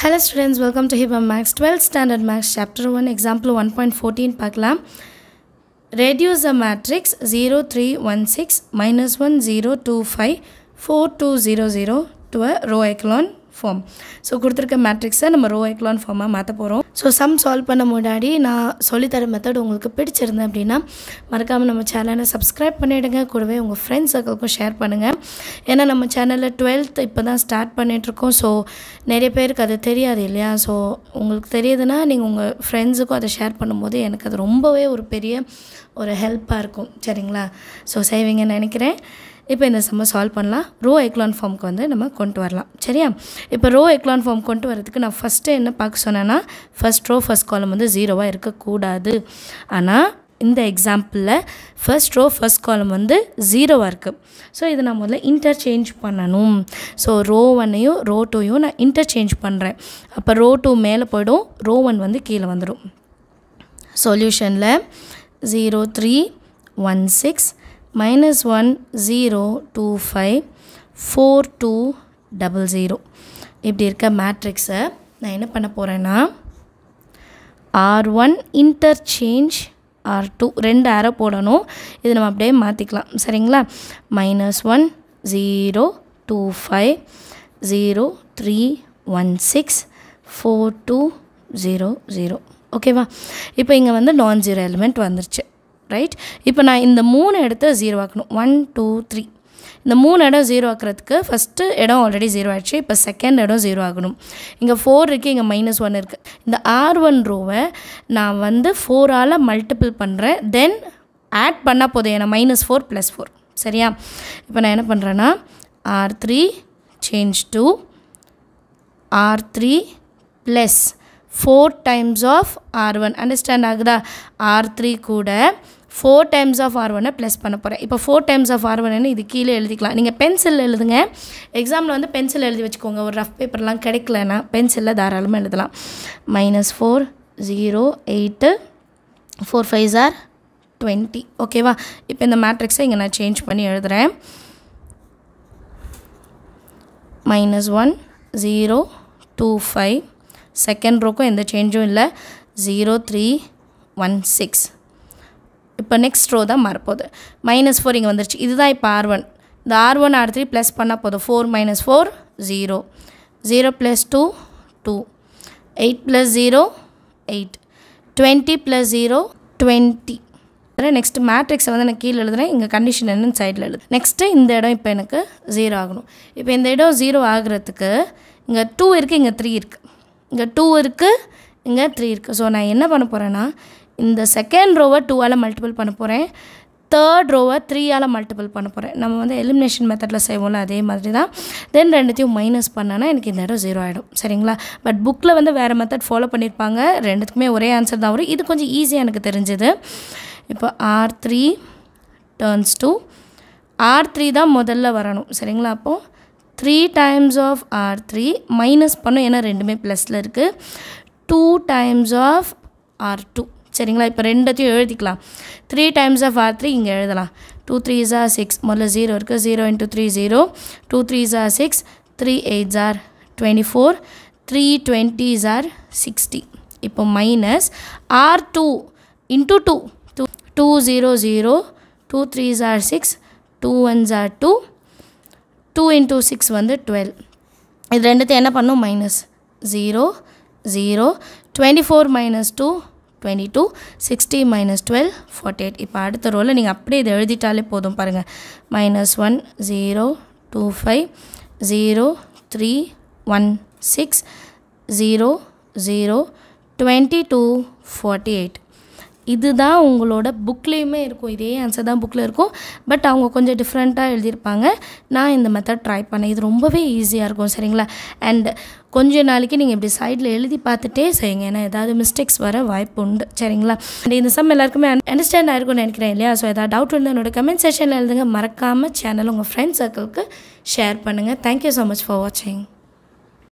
Hello students, welcome to HIBA Max 12th Standard Max Chapter 1 Example 1.14 பார்க்கலாம் Reduce a matrix 0316 minus 1025 4200 to a row echelon form so கொடுத்துருக்க மேட்ரிக்ஸை நம்ம row echelon ஃபார்மாக மாற்ற போகிறோம் so some solve பண்ண முன்னாடி நான் சொல்லித்தர மெத்தட் உங்களுக்கு பிடிச்சிருந்தேன் அப்படின்னா மறக்காமல் நம்ம சேனலை சப்ஸ்கிரைப் பண்ணிவிடுங்க கூடவே உங்கள் ஃப்ரெண்ட்ஸ் சர்க்கிள்க்கும் ஷேர் பண்ணுங்கள் ஏன்னா நம்ம சேனலில் டுவெல்த் இப்போ தான் ஸ்டார்ட் பண்ணிகிட்ருக்கோம் ஸோ நிறைய பேருக்கு அது தெரியாது இல்லையா? ஸோ உங்களுக்கு தெரியுதுன்னா நீங்கள் உங்கள் ஃப்ரெண்ட்ஸுக்கும் அதை ஷேர் பண்ணும்போது எனக்கு அது ரொம்பவே ஒரு பெரிய ஒரு ஹெல்ப்பாக இருக்கும். சரிங்களா? ஸோ செய்வீங்கன்னு நினைக்கிறேன். இப்போ இந்த சம்ம சால்வ் பண்ணலாம். ரோ எக்லான் ஃபார்முக்கு வந்து நம்ம கொண்டு வரலாம். சரியா? இப்போ ரோ எக்லான் ஃபார்ம் கொண்டு வரதுக்கு நான் ஃபஸ்ட்டு என்ன பார்க்க சொன்னேன்னா ஃபஸ்ட் ரோ ஃபஸ்ட் காலம் வந்து ஜீரோவாக இருக்கக்கூடாது. ஆனால் இந்த எக்ஸாம்பிளில் ஃபர்ஸ்ட் ரோ ஃபர்ஸ்ட் காலம் வந்து ஜீரோவாக இருக்குது ஸோ இதை நான் முதல்ல இன்டர்சேஞ்ச் பண்ணணும். ஸோ ரோ ஒன்னையும் ரோ டூயும் நான் இன்டர்சேஞ்ச் பண்ணுறேன் அப்போ ரோ டூ மேலே போய்டும் ரோ ஒன் வந்து கீழே வந்துடும் சொல்யூஷனில் zero three one six minus one zero two five four two double zero இப்படி இருக்க மேட்ரிக்ஸை நான் என்ன பண்ண போகிறேன்னா R one interchange R two ரெண்டு ஆரோ போடணும். இது நம்ம அப்படியே மாற்றிக்கலாம் சரிங்களா? Minus one zero two five zero three one six four two zero zero ஓகேவா இப்போ இங்கே வந்து நான் ஜீரோ எலிமெண்ட் வந்துருச்சு. ரைட் இப்போ நான் இந்த மூணு இடத்த ஜீரோ ஆக்கணும். ஒன் டூ த்ரீ இந்த மூணு இடம் ஜீரோ ஆக்கிறதுக்கு ஃபஸ்ட்டு இடம் ஆல்ரெடி ஜீரோ ஆகிடுச்சு இப்போ செகண்ட் இடம் ஜீரோ ஆகணும். இங்கே ஃபோர் இருக்குது இங்கே மைனஸ் ஒன் இருக்குது இந்த ஆர் ஒன் ரோவை நான் வந்து ஃபோரால் மல்டிபிள் பண்ணுறேன் தென் ஆட் பண்ணால் போதும். ஏன்னா மைனஸ் ஃபோர் ப்ளஸ் ஃபோர் சரியா? இப்போ நான் என்ன பண்ணுறேன்னா R three change to R three plus four times of R one understand ஆகுதா? ஆர் த்ரீ கூட ஃபோர் டைம்ஸ் ஆஃப் ஆர் ஒன்னை ப்ளஸ் பண்ண போகிறேன் இப்போ ஃபோர் டைம்ஸ் ஆஃப் ஆர் ஒன்னு இது கீழே எழுதிக்கலாம். நீங்கள் பென்சிலில் எழுதுங்க. எக்ஸாமில் வந்து பென்சில் எழுதி வச்சுக்கோங்க. ஒரு ரஃப் பேப்பர்லாம் கிடைக்கலன்னா பென்சிலில் தாராளமாக எழுதலாம். Minus four zero eight four five R twenty ஓகேவா இப்போ இந்த மேட்ரிக்ஸை இங்கே நான் சேஞ்ச் பண்ணி எழுதுகிறேன் minus one zero two five second ரோக்கும் எந்த சேஞ்சும் இல்லை. ஜீரோ த்ரீ ஒன் சிக்ஸ் இப்போ நெக்ஸ்ட் ரோ தான் மாறப்போகுது. மைனஸ் ஃபோர் இங்கே வந்துருச்சு. இதுதான் இப்போ ஆர் ஒன் இந்த R one R three plus பண்ணால் போதும். Four minus four zero zero plus two two eight plus zero eight twenty plus zero twenty next மேட்ரிக்ஸை வந்து நான் கீழே எழுதுறேன். இங்கே கண்டிஷன் என்னன்னு சைடில் எழுது. நெக்ஸ்ட்டு இந்த இடம் இப்போ எனக்கு ஜீரோ ஆகணும். இப்போ இந்த இடம் ஜீரோ ஆகிறதுக்கு இங்கே டூ இருக்குது இங்கே த்ரீ இருக்குது இங்கே டூ இருக்குது இங்கே த்ரீ இருக்குது ஸோ நான் என்ன பண்ண போகிறேன்னா இந்த செகண்ட் ரோவை டூவால் மல்டிபிள் பண்ண போகிறேன் தேர்ட் ரோவை த்ரீயால் மல்டிபிள் பண்ண போகிறேன் நம்ம வந்து எலிமினேஷன் மெத்தடில் செய்வோம்ல அதே மாதிரி தான் தென் ரெண்டுத்தையும் மைனஸ் பண்ணனா எனக்கு இந்த இடம் ஜீரோ ஆகிடும் சரிங்களா? பட் புக்கில் வந்து வேறு மெத்தட் ஃபாலோ பண்ணியிருப்பாங்க ரெண்டுத்துக்குமே ஒரே ஆன்சர் தான் வரும். இது கொஞ்சம் ஈஸியாக எனக்கு தெரிஞ்சுது. இப்போ R three turns to R three தான் முதல்ல வரணும். சரிங்களா? அப்போது three times of R three minus பண்ணும். ஏன்னா ரெண்டுமே ப்ளஸில் இருக்குது two times of R two சரிங்களா? இப்போ ரெண்டத்தையும் எழுதிக்கலாம். Three times of R three இங்கே எழுதலாம். டூ த்ரீ ஜார் சிக்ஸ் முதல்ல ஜீரோ இருக்குது zero into three zero two three jar six three eight ஜார் டுவெண்ட்டி ஃபோர் த்ரீ டுவெண்ட்டி ஜார் சிக்ஸ்டி இப்போ minus R two into two two two zero zero two three jar six two one ஜார் two two into six வந்து twelve இது ரெண்டுத்தையும் என்ன பண்ணும்? Minus zero zero twenty four minus two twenty two sixty minus twelve forty eight இப்போ அடுத்த ரோவில் நீங்கள் அப்படியே இதை எழுதிட்டாலே போதும் பாருங்கள் minus one zero two five zero three one six zero zero twenty two forty eight இதுதான் உங்களோட புக்லேயுமே இருக்கும். இதே ஆன்சர் தான் புக்கில் இருக்கும். பட் அவங்க கொஞ்சம் டிஃப்ரெண்ட்டாக எழுதியிருப்பாங்க. நான் இந்த மெத்தட் ட்ரை பண்ணேன். இது ரொம்பவே ஈஸியாக இருக்கும் சரிங்களா? அண்ட் கொஞ்ச நாளைக்கு நீங்கள் இப்படி சைடில் எழுதி பார்த்துட்டே செய்யுங்க. ஏன்னா ஏதாவது மிஸ்டேக்ஸ் வர வாய்ப்பு உண்டு சரிங்களா? அண்ட் இந்த சம் எல்லாருக்குமே அண்டர்ஸ்டாண்ட் ஆயிருக்கும்னு நினைக்கிறேன் இல்லையா? ஸோ ஏதாவது டவுட் இருந்தால் என்னோட கமெண்ட் செஷனில் எழுதுங்க. மறக்காமல் சேனல் உங்கள் ஃப்ரெண்ட் சர்க்கிளுக்கு ஷேர் பண்ணுங்கள் thank you so much for வாட்சிங்